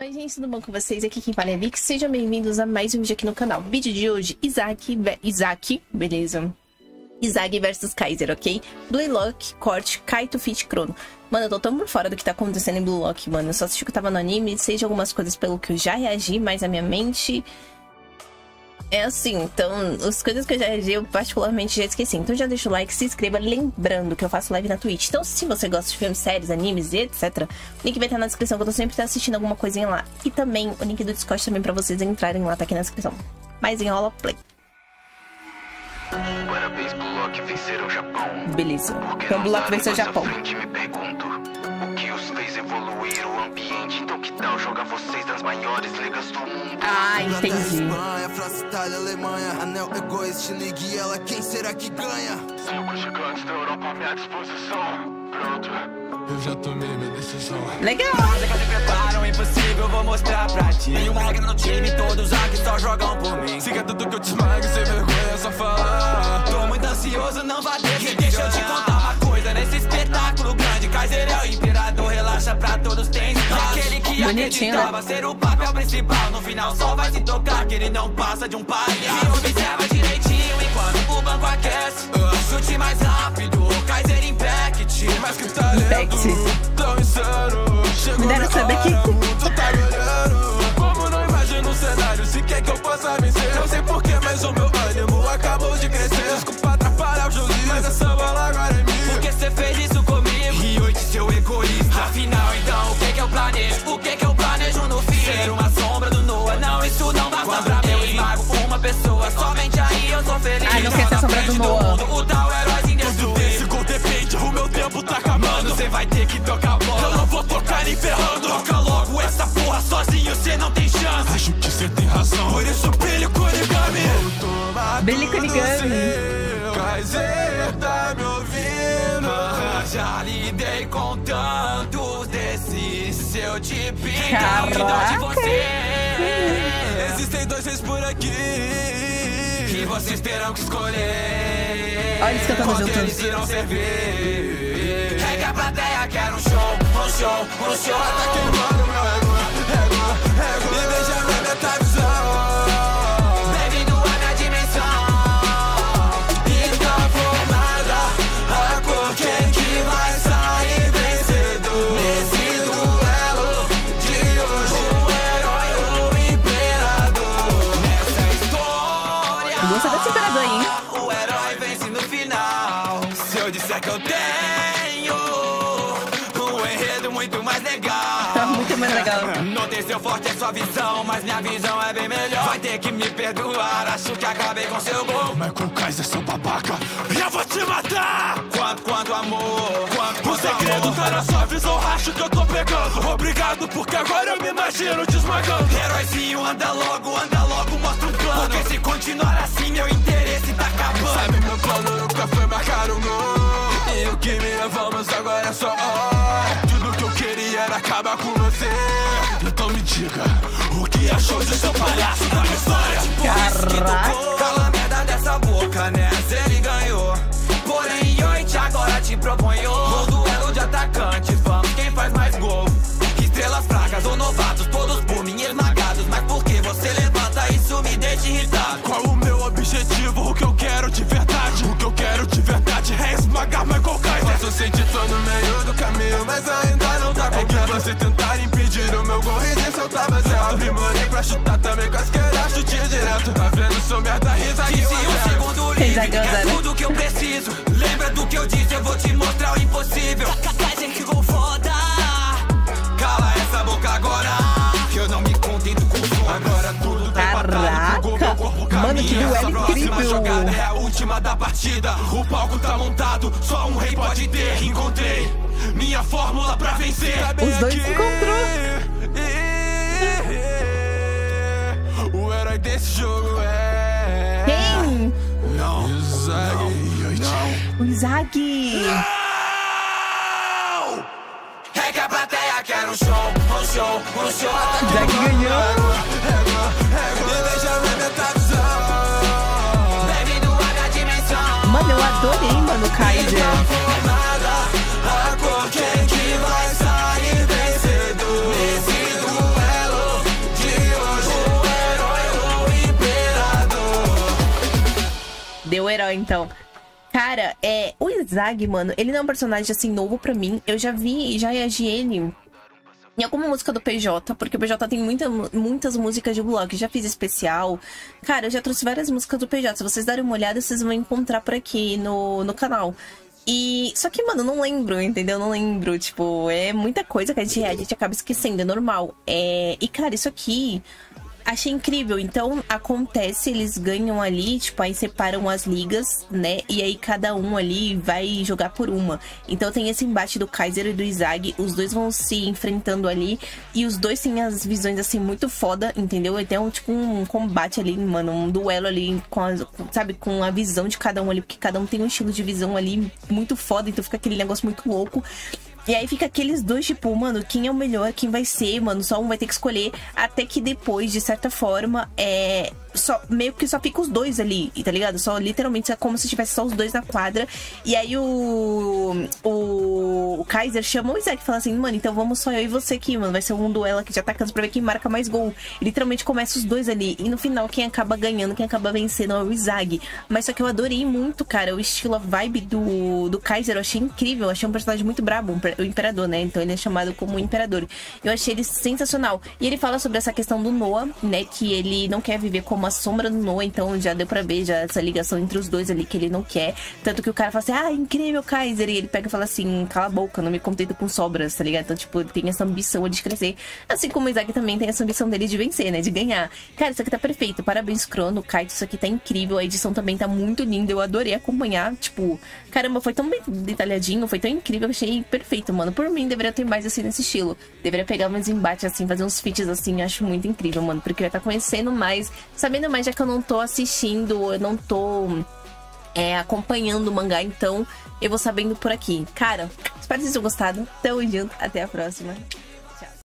Oi gente, tudo bom com vocês? Aqui quem fala é Vic, sejam bem-vindos a mais um vídeo aqui no canal. Vídeo de hoje, Isaac, Isaac, beleza? Isaac versus Kaiser, ok? Blue Lock, corte, Kaito Fit Chrono. Mano, eu tô tão por fora do que tá acontecendo em Blue Lock, mano. Eu só assisti que eu tava no anime, de algumas coisas pelo que eu já reagi, mas a minha mente é assim, então, as coisas que eu já eu particularmente já esqueci. Então já deixa o like, se inscreva, lembrando que eu faço live na Twitch. Então, se você gosta de filmes, séries, animes e etc, o link vai estar na descrição, que eu tô sempre assistindo alguma coisinha lá. E também o link do Discord também pra vocês entrarem lá, tá aqui na descrição. Mais enrola, play. Bullock, venceram o Japão. Beleza. Venceu o Japão. Frente, me o que os fez evoluir o ambiente? Que tal jogar vocês das maiores ligas do mundo? Ah, entendi. Espanha, França, Itália, Alemanha Anel, egoísta, ligue ela, quem será que ganha? Cinco gigantes da Europa à minha disposição. Pronto. Eu já tomei minha decisão Legal. Prepara impossível, vou mostrar pra ti Tem uma regra no time, todos aqui só jogam por mim Siga tudo que eu te esmague, sem vergonha, só falar Tô muito ansioso, não vai ter Deixa eu te contar Bonitinho, acreditava ser o papel principal. No final só vai se tocar Que ele não passa de um palhaço. Observa direitinho enquanto o banco aquece. Chute mais rápido Kaiser Impact. Mas que talento, tão insano. Chegou Me deram minha essa feliz. Ai, não quer ser a sombra do mundo, O tal herói Tudo desse gol depende, o meu tempo tá acabando. Cê vai ter que tocar a bola. Eu não vou tocar nem ferrando. Toca logo essa porra sozinho, cê não tem chance. Acho que você tem razão. Por isso brilho Kunigami Billy Kunigami. Kaiser tá me ouvindo? Já lidei com tantos desses Seu tipinho Caraca. que dó de você. Existem dois reis por aqui Que vocês terão que escolher. Olha eles cantando Qual juntos. deles irão servir. É que a plateia quer um show, um show, um show. Tá queimando eu tenho Um enredo muito mais legal. Tá muito mais legal. Notei seu forte é sua visão Mas minha visão é bem melhor. Vai ter que me perdoar Acho que acabei com seu gol Michael Kaiser, seu babaca Eu vou te matar. Quanto, quanto amor Quanto, O quanto segredo amor tá na sua visão Acho que eu tô pegando. Obrigado, porque agora eu me imagino te esmagando Heróizinho, anda logo, anda logo, mostra um plano. Porque se continuar assim, meu interesse tá acabando. Sabe, meu plano nunca foi marcar um gol o que me levamos agora é só hora Tudo que eu queria era acabar com você Então me diga O que achou de seu palhaço da minha história? Caraca. Cala a merda dessa boca, né? Ele ganhou. Porém, Yoichi agora te proponho. No duelo de atacantes, vamos quem faz mais gol. Estrelas fracas ou novatos, todos por mim esmagados. Mas por que você levanta isso me deixa irritado? Qual o meu objetivo? O que eu quero de verdade? Esquerda, chute direto Tá vendo, sou merda, risa e Disse um segundo livre, é tudo que eu preciso. Lembra do que eu disse, eu vou te mostrar o impossível. Kaiser que gol foda. Cala essa boca agora, que eu não me contento com som. Agora tudo tá corpo Mano, que caminha. duelo incrível. jogada é a última da partida O palco tá montado, só um rei pode ter Encontrei minha fórmula pra vencer Os dois se encontrou. O herói desse jogo é... Quem? Não, Isaac não, O Isaac. não. É que a plateia quer um show, um show, um show. Isaac ganhou. E minha dimensão. Mano, eu adorei, mano, o Kaiser. Então. Cara, é. O Izag, mano, ele não é um personagem assim novo pra mim. Eu já vi, já reagi ele em alguma música do PJ, porque o PJ tem muita, muitas músicas de blog. Já fiz especial. Cara, eu já trouxe várias músicas do PJ. Se vocês darem uma olhada, vocês vão encontrar por aqui no, no canal. E. Só que, mano, não lembro, entendeu? Não lembro. Tipo, é muita coisa que a gente, a gente acaba esquecendo, é normal. É... E, cara, isso aqui achei incrível. Então, acontece, eles ganham ali, tipo, aí separam as ligas, né? E aí cada um ali vai jogar por uma. Então tem esse embate do Kaiser e do Izag. Os dois vão se enfrentando ali. E os dois têm as visões, assim, muito foda, entendeu? Então, um, tipo, um combate ali, mano, um duelo ali com, as, sabe, com a visão de cada um ali. Porque cada um tem um estilo de visão ali muito foda. Então fica aquele negócio muito louco. E aí fica aqueles dois, tipo, mano, quem é o melhor, quem vai ser, mano, só um vai ter que escolher. Até que depois, de certa forma, é. Só, meio que só fica os dois ali, tá ligado? Só literalmente é como se tivesse só os dois na quadra. E aí o. O, o Kaiser chama o Isaac e fala assim, mano, então vamos só eu e você aqui, mano. Vai ser um duelo aqui de atacantes pra ver quem marca mais gol. E literalmente começa os dois ali. E no final, quem acaba ganhando, quem acaba vencendo é o Isaac. Mas só que eu adorei muito, cara, o estilo, a vibe do, do Kaiser. Eu achei incrível. Eu achei um personagem muito brabo. O imperador, né? Então ele é chamado como imperador. Eu achei ele sensacional. E ele fala sobre essa questão do Noah, né? Que ele não quer viver como a sombra do Noah. Então já deu pra ver já essa ligação entre os dois ali que ele não quer. Tanto que o cara fala assim: Ah, incrível, Kaiser. E ele pega e fala assim: Cala a boca, não me contento com sobras, tá ligado? Então, tipo, ele tem essa ambição de crescer. Assim como o Isaac também tem essa ambição dele de vencer, né? De ganhar. Cara, isso aqui tá perfeito. Parabéns, Crono, Kaito. Isso aqui tá incrível. A edição também tá muito linda. Eu adorei acompanhar. Tipo, caramba, foi tão detalhadinho, foi tão incrível. Achei perfeito, mano. Por mim, deveria ter mais assim nesse estilo. Deveria pegar mais embates assim, fazer uns feats assim. Acho muito incrível, mano. Porque eu ia estar tá conhecendo mais, sabendo mais, já que eu não tô assistindo, eu não tô é, acompanhando o mangá, então eu vou sabendo por aqui. Cara, espero que vocês tenham gostado. Tamo junto, até a próxima.